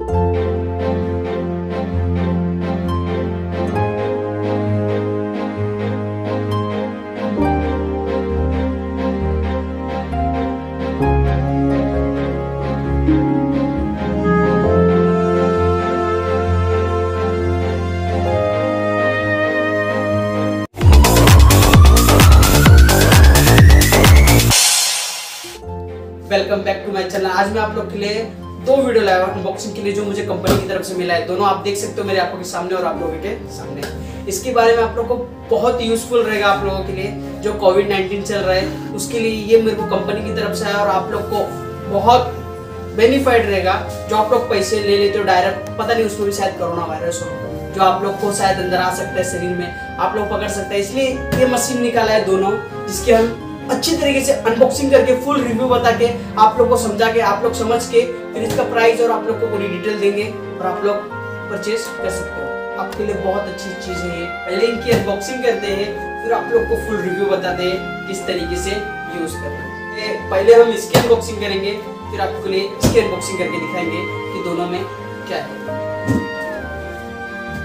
Welcome back to my channel. आज मैं आप लोग के लिए दो वीडियो लाया हूँ अनबॉक्सिंग के लिए जो मुझे कंपनी की तरफ़ से मिला है। दोनों आप देख सकते हो मेरे आँखों के सामने और आप लोगों के सामने। इसके बारे में आप लोगों को बहुत यूजफुल रहेगा आप लोगों के लिए जो कोविड नाइन्टीन चल रहा है। उसके लिए ये मेरे को कंपनी की तरफ़ से आया और आप लोग को बहुत बेनिफाइड रहेगा। जो आप लोग पैसे ले लेते हो डायरेक्ट पता नहीं उसमें भी शायद कोरोना वायरस हो, जो आप लोग को शायद अंदर आ सकता है शरीर में। आप लोग पकड़ सकते हैं। इसलिए ये मशीन निकाला है दोनों, जिसके हम अच्छी तरीके से अनबॉक्सिंग करके फुल रिव्यू बता के आप लोग को समझा के आप लोग समझ के फिर इसका प्राइस और आप लोग को पूरी डिटेल देंगे और आप लोग परचेज कर सकते हो। आपके लिए बहुत अच्छी चीज़ है पहले इनकी अनबॉक्सिंग करते हैं, फिर आप लोग को फुल रिव्यू बताते हैं किस तरीके से यूज़ करना पहले हम इसकी अनबॉक्सिंग करेंगे, फिर आपके लिए इसकी अनबॉक्सिंग करके दिखाएँगे कि दोनों में क्या है।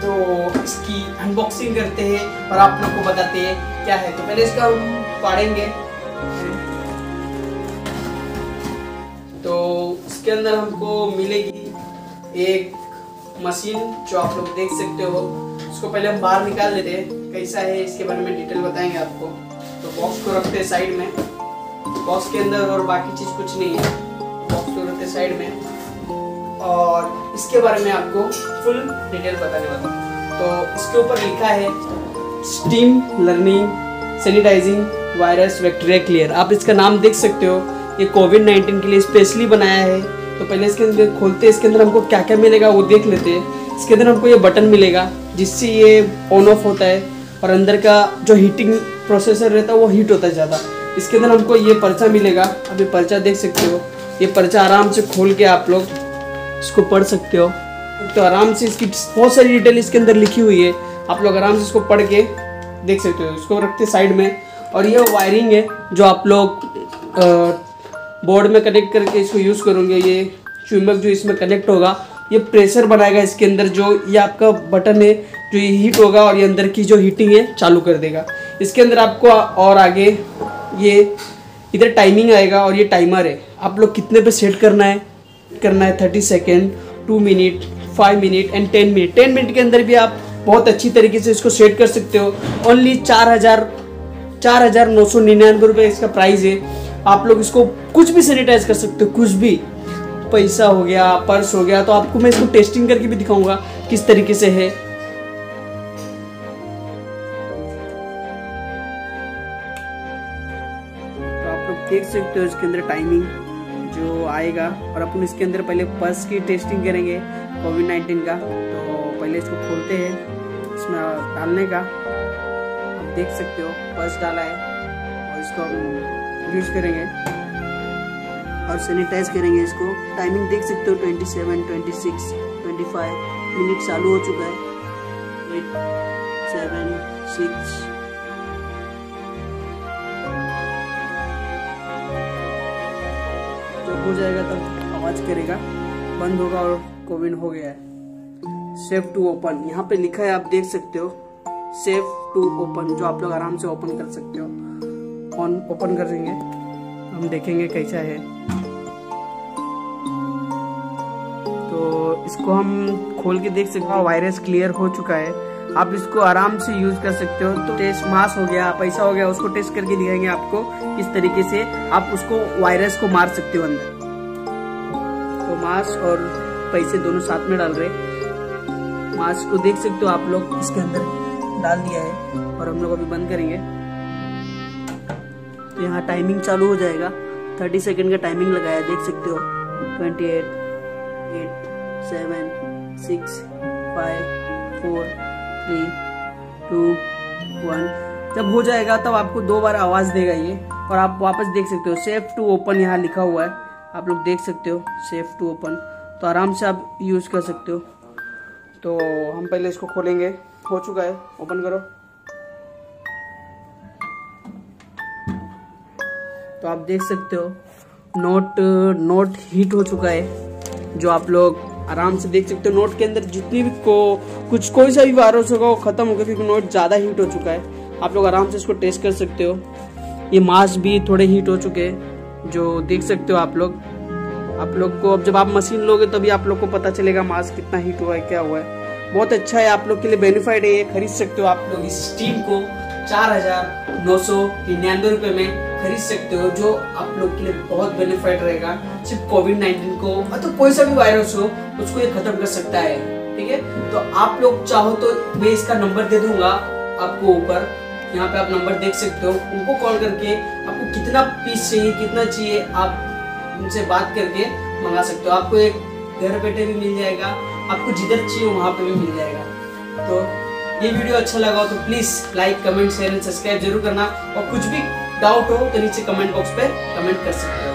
तो इसकी अनबॉक्सिंग करते हैं और आप लोग को बताते हैं क्या है। तो पहले इसका हम फाड़ेंगे तो इसके अंदर हमको मिलेगी एक मशीन जो आप लोग देख सकते हो। इसको पहले हम बाहर निकाल लेते हैं, कैसा है इसके बारे में डिटेल बताएँगे आपको। तो बॉक्स को रखते हैं साइड में। बॉक्स के अंदर और बाकी चीज़ कुछ नहीं है। बॉक्स को रखते साइड में। और इसके बारे में आपको फुल डिटेल बताने वाला तो इसके ऊपर लिखा है steam learning sanitising virus bacteria clear आप इसका नाम देख सकते हो। ये कोविड नाइन्टीन के लिए स्पेशली बनाया है। तो पहले इसके अंदर खोलते, इसके अंदर हमको क्या क्या मिलेगा वो देख लेते हैं। इसके अंदर हमको ये बटन मिलेगा, जिससे ये ऑन ऑफ़ होता है और अंदर का जो हीटिंग प्रोसेसर रहता है वो हीट होता है ज़्यादा। इसके अंदर हमको ये पर्चा मिलेगा। अब ये पर्चा देख सकते हो। ये पर्चा आराम से खोल के आप लोग इसको पढ़ सकते हो। तो आराम से इसकी बहुत सारी डिटेल इसके अंदर लिखी हुई है। आप लोग आराम से इसको पढ़ के देख सकते हो। इसको रखते साइड में। और ये वायरिंग है, जो आप लोग बोर्ड में कनेक्ट करके इसको यूज़ करोगे, ये चुम्बक जो इसमें कनेक्ट होगा, ये प्रेशर बनाएगा इसके अंदर जो ये आपका बटन है, जो ये हीट होगा और ये अंदर की जो हीटिंग है, चालू कर देगा। इसके अंदर आपको और आगे ये, इधर टाइमिंग आएगा और ये टाइमर है। आप लोग कितने पे सेट करना है? करना है thirty second two minute five minute and ten minute ten minute के अंदर भी आप बहुत अच्छी तरीके से इसको सेट कर सकते हो। ओनली चार हज़ार चार हज़ार नौ सौ निन्यानवे रुपये इसका प्राइस है। आप लोग इसको कुछ भी सैनिटाइज कर सकते हो, कुछ भी। पैसा हो गया, पर्स हो गया तो आपको मैं इसको टेस्टिंग करके भी दिखाऊँगा किस तरीके से है। तो आप लोग देख सकते हो इसके अंदर टाइमिंग जो आएगा और अपन इसके अंदर पहले पर्स की टेस्टिंग करेंगे कोविड नाइन्टीन का। तो पहले इसको खोलते हैं, इसमें डालने का। देख सकते हो पर्स डाला है और इसको हम यूज़ करेंगे। और सैनिटाइज करेंगे इसको। टाइमिंग देख सकते हो 27, 26, 25 मिनट चालू हो चुका है। एट सेवन सिक्स जब हो जाएगा तब आवाज़ करेगा। बंद होगा और कोविन हो गया है। सेफ़ टू ओपन यहाँ पे लिखा है आप देख सकते हो। सेफ़ टू ओपन, जो आप लोग आराम से ओपन कर सकते हो। ऑन ओपन करेंगे हम देखेंगे कैसा है। तो इसको हम खोल के देख सकते हो, वायरस क्लियर हो चुका है। आप इसको आराम से यूज़ कर सकते हो। तो टेस्ट मास हो गया, पैसा हो गया, उसको टेस्ट करके दिखाएँगे आपको किस तरीके से आप उसको वायरस को मार सकते हो अंदर। तो मास और पैसे दोनों साथ में डाल रहे मास को देख सकते हो आप लोग इसके अंदर। डाल दिया है और हम लोग अभी बंद करेंगे। तो यहाँ टाइमिंग चालू हो जाएगा। थर्टी सेकेंड का टाइमिंग लगाया, देख सकते हो। Twenty eight eight seven six five four three two one जब हो जाएगा तब आपको दो बार आवाज़ देगा ये। और आप वापस देख सकते हो सेफ़ टू ओपन यहाँ लिखा हुआ है। आप लोग देख सकते हो सेफ़ टू ओपन तो आराम से आप यूज़ कर सकते हो। तो हम पहले इसको खोलेंगे। हो चुका है। ओपन करो। तो आप देख सकते हो नोट नोट हीट हो चुका है, जो आप लोग आराम से देख सकते हो। नोट के अंदर जितनी भी को, कुछ, कोई सा भी वायरस होगा, वो खत्म हो गया क्योंकि नोट ज़्यादा हीट हो चुका है। आप लोग आराम से इसको टेस्ट कर सकते हो। ये मास्क भी थोड़े हीट हो चुके हैं, जो देख सकते हो आप लोग। आप लोग को, अब जब आप मशीन लोगे, तभी आप लोग को पता चलेगा मास्क कितना हीट हुआ है, क्या हुआ है। बहुत अच्छा है, आप लोग के लिए बेनिफाइड है, ये खरीद सकते हो आप लोग। इस स्टीम को चार हज़ार नौ सौ निन्यानवे रुपए में खरीद सकते हो, जो आप लोग के लिए बहुत बेनिफिट रहेगा। सिर्फ़ कोविड नाइन्टीन को मतलब कोई सा भी वायरस हो, उसको ये खत्म कर सकता है, ठीक है? तो आप लोग चाहो तो मैं इसका नंबर दे दूँगा आपको ऊपर। यहाँ पे आप नंबर देख सकते हो। उनको कॉल करके आपको कितना पीस चाहिए, कितना चाहिए, आप उनसे बात करके मंगा सकते हो। आपको एक घर बैठे भी मिल जाएगा। आपको जिधर चाहिए वहाँ पे भी मिल जाएगा। तो ये वीडियो अच्छा लगा हो तो please like comment share and subscribe ज़रूर करना। और कुछ भी डाउट हो तो नीचे कमेंट बॉक्स पे कमेंट कर सकते हो।